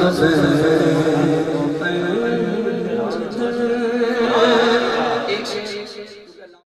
Joseph